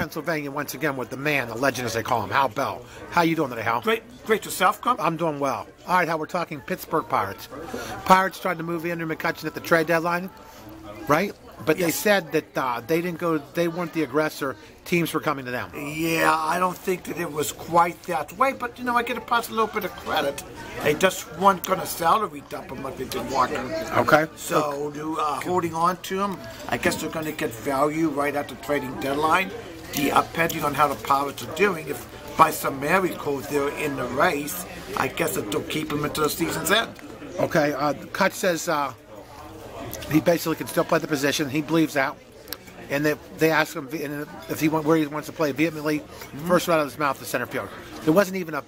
Pennsylvania once again with the man, the legend as they call him, Hal Bell. How you doing today, Hal? Great, great yourself, Crump. I'm doing well. All right, Hal, we're talking Pittsburgh Pirates. Pirates tried to move Andrew McCutchen at the trade deadline, right? But they said that uh, they didn't go. They weren't the aggressor. Teams were coming to them. Yeah, I don't think that it was quite that way, but you know, I get a pass a little bit of credit. They just weren't going to salary dump him like they did Walker. Okay. So, to, uh, holding on to him, I guess they're going to get value right at the trading deadline. The, depending on how the Pirates are doing, if by some miracle they're in the race, I guess they'll keep him until the season's end. Okay. Uh, says uh, he basically can still play the position. He believes that. And they, they asked him if he want, where he wants to play vehemently. First right out of his mouth, the center field. There wasn't even a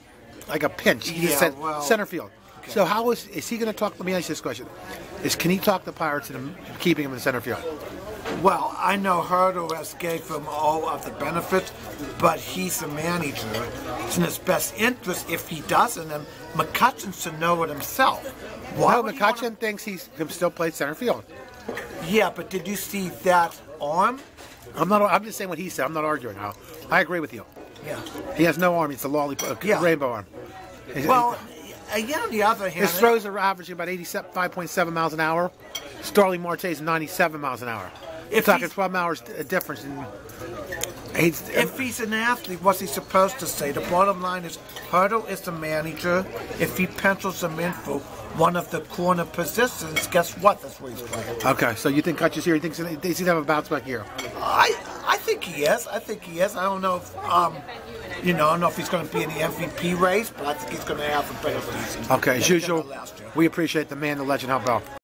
like a pinch. He just Yeah, said well- center field. So how is is he going to talk? Let me ask you this question: Is can he talk the Pirates into keeping him in the center field? Well, I know Hurdle has gave him all of the benefits, but he's the manager. It's in his best interest if he doesn't, and McCutchen should know it himself. Why No, he wanna- McCutchen thinks he can still play center field. Yeah, but did you see that arm? I'm not. I'm just saying what he said. I'm not arguing. Hal. I agree with you. Yeah. He has no arm. It's a lollipop, Yeah. rainbow arm. Well, uh, again, on the other hand, his throws are averaging about 85.7 miles an hour. Starling Marte's 97 miles an hour. If If talking he's- 12 hours difference. In, he's, if he's an athlete, what's he supposed to say? The bottom line is Hurdle is the manager. If he pencils him in for one of the corner positions, guess what? That's where he's playing. okay, so you think Kutch is here? He thinks he thinks he'd have a bounce back here. I I think he is. I think he is. I don't know if um, you know, I don't know if he's going to be in the MVP race, but I think he's going to have a better season. Okay, as usual, did last year. we appreciate the man, the legend, Hal Bell.